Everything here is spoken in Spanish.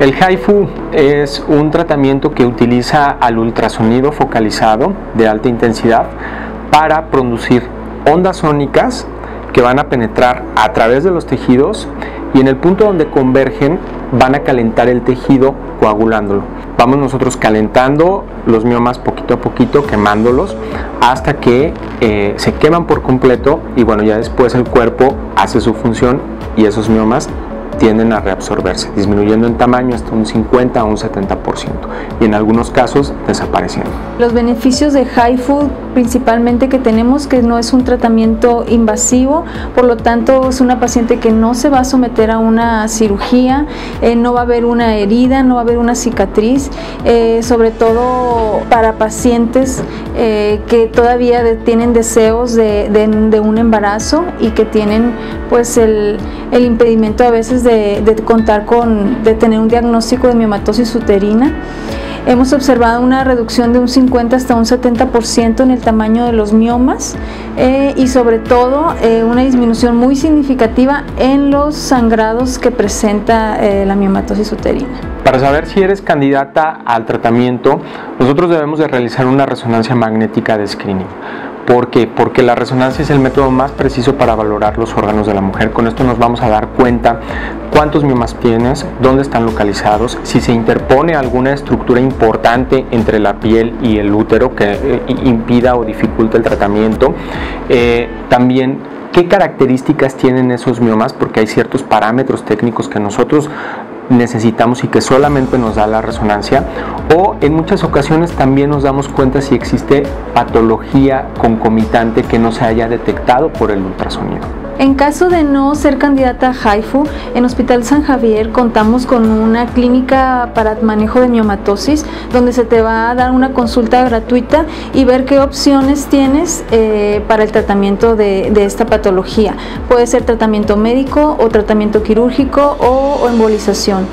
El HIFU es un tratamiento que utiliza al ultrasonido focalizado de alta intensidad para producir ondas sónicas que van a penetrar a través de los tejidos y en el punto donde convergen van a calentar el tejido coagulándolo. Vamos nosotros calentando los miomas poquito a poquito, quemándolos hasta que eh, se queman por completo y bueno, ya después el cuerpo hace su función y esos miomas tienden a reabsorberse, disminuyendo en tamaño hasta un 50 o un 70% y en algunos casos desapareciendo. Los beneficios de HIFU principalmente que tenemos que no es un tratamiento invasivo, por lo tanto es una paciente que no se va a someter a una cirugía, eh, no va a haber una herida, no va a haber una cicatriz, eh, sobre todo para pacientes eh, que todavía tienen deseos de, un embarazo y que tienen pues el, impedimento a veces de, de contar con, de tener un diagnóstico de miomatosis uterina. Hemos observado una reducción de un 50 hasta un 70% en el tamaño de los miomas eh, y sobre todo eh, una disminución muy significativa en los sangrados que presenta eh, la miomatosis uterina. Para saber si eres candidata al tratamiento, nosotros debemos de realizar una resonancia magnética de screening. ¿Por qué? Porque la resonancia es el método más preciso para valorar los órganos de la mujer. Con esto nos vamos a dar cuenta cuántos miomas tienes, dónde están localizados, si se interpone alguna estructura importante entre la piel y el útero que eh, impida o dificulta el tratamiento. Eh, también qué características tienen esos miomas, porque hay ciertos parámetros técnicos que nosotros necesitamos y que solamente nos da la resonancia o en muchas ocasiones también nos damos cuenta si existe patología concomitante que no se haya detectado por el ultrasonido. En caso de no ser candidata a HIFU, en Hospital San Javier contamos con una clínica para manejo de miomatosis donde se te va a dar una consulta gratuita y ver qué opciones tienes eh, para el tratamiento de, esta patología. Puede ser tratamiento médico o tratamiento quirúrgico o embolización.